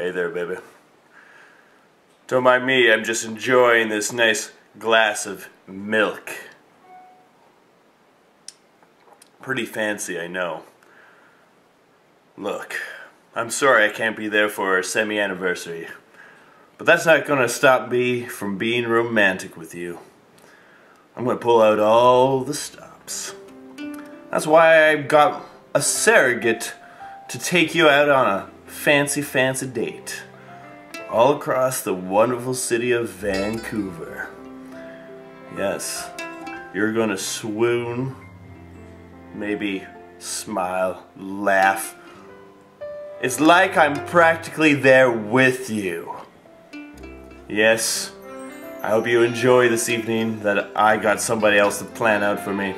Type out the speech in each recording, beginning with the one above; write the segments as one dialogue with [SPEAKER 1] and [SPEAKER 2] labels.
[SPEAKER 1] Hey there, baby. Don't mind me, I'm just enjoying this nice glass of milk. Pretty fancy, I know. Look, I'm sorry I can't be there for our semi-anniversary. But that's not gonna stop me from being romantic with you. I'm gonna pull out all the stops. That's why I got a surrogate to take you out on a fancy, fancy date. All across the wonderful city of Vancouver. Yes, you're gonna swoon, maybe smile, laugh. It's like I'm practically there with you. Yes, I hope you enjoy this evening that I got somebody else to plan out for me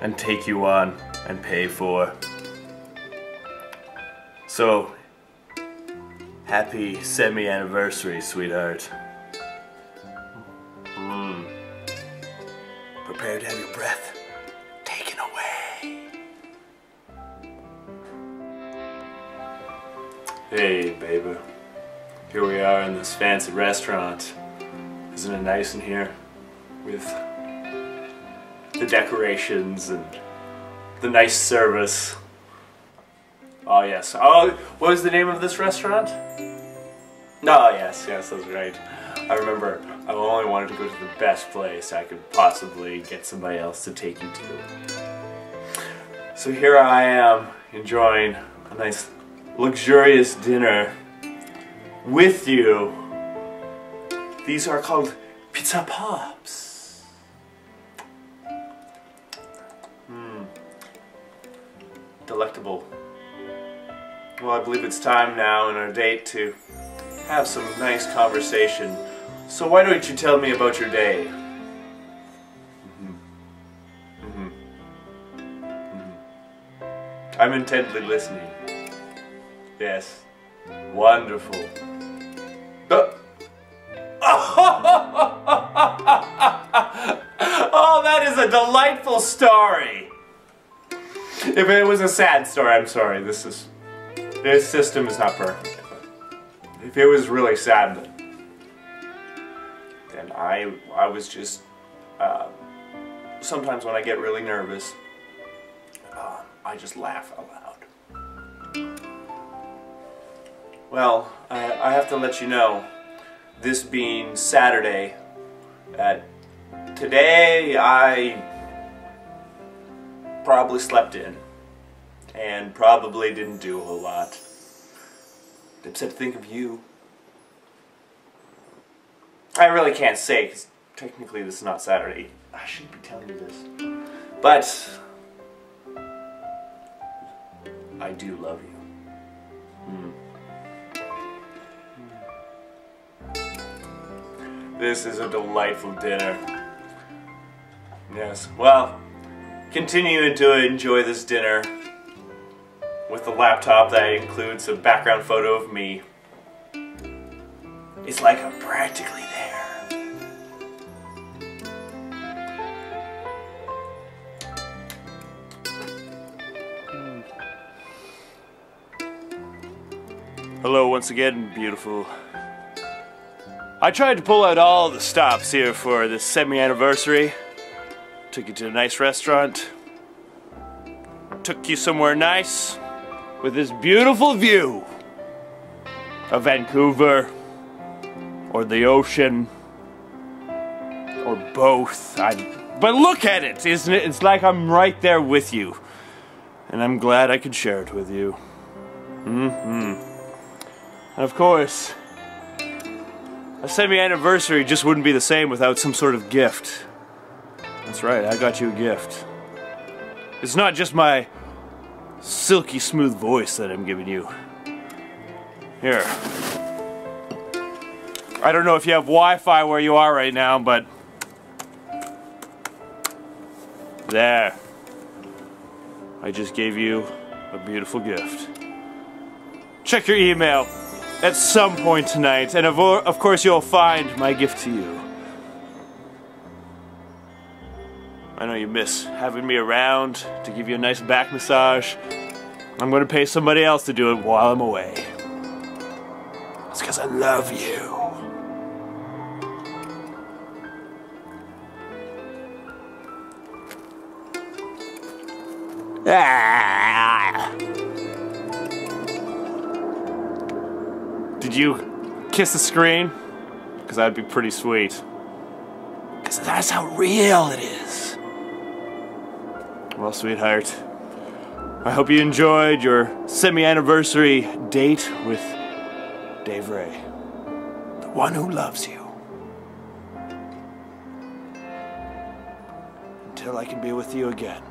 [SPEAKER 1] and take you on and pay for. So, happy semi-anniversary, sweetheart. Mm. Prepare to have your breath taken away. Hey, baby. Here we are in this fancy restaurant. Isn't it nice in here? With the decorations and the nice service. Oh yes. Oh, what was the name of this restaurant? No, yes, yes, that's right. I remember I only wanted to go to the best place I could possibly get somebody else to take you to. So here I am enjoying a nice luxurious dinner with you. These are called pizza pops. Mmm. Delectable. Well, I believe it's time now in our date to have some nice conversation. So why don't you tell me about your day? Mm-hmm. Mm-hmm. Mm-hmm. I'm intently listening. Yes. Wonderful. Uh. oh, that is a delightful story. If it was a sad story, I'm sorry. This is this system is not perfect. If it was really sad, then I I was just uh, sometimes when I get really nervous, uh, I just laugh aloud. Well, I, I have to let you know, this being Saturday, that today I probably slept in and probably didn't do a whole lot. Except think of you. I really can't say because technically this is not Saturday. I shouldn't be telling you this. But I do love you. Mm. This is a delightful dinner. Yes, well, continuing to enjoy this dinner with the laptop that includes a background photo of me. It's like I'm practically there. Hello once again, beautiful. I tried to pull out all the stops here for this semi-anniversary. Took you to a nice restaurant. Took you somewhere nice with this beautiful view of Vancouver or the ocean or both. I, but look at it, isn't it? It's like I'm right there with you. And I'm glad I could share it with you. Mm-hmm. And of course, a semi-anniversary just wouldn't be the same without some sort of gift. That's right, I got you a gift. It's not just my silky smooth voice that I'm giving you. Here. I don't know if you have Wi-Fi where you are right now, but... There. I just gave you a beautiful gift. Check your email at some point tonight, and of, of course you'll find my gift to you. I know you miss having me around to give you a nice back massage. I'm to pay somebody else to do it while I'm away. It's because I love you. Ah. Did you kiss the screen? Because that'd be pretty sweet. Because that's how real it is. Well, sweetheart, I hope you enjoyed your semi anniversary date with Dave Rae, the one who loves you. Until I can be with you again.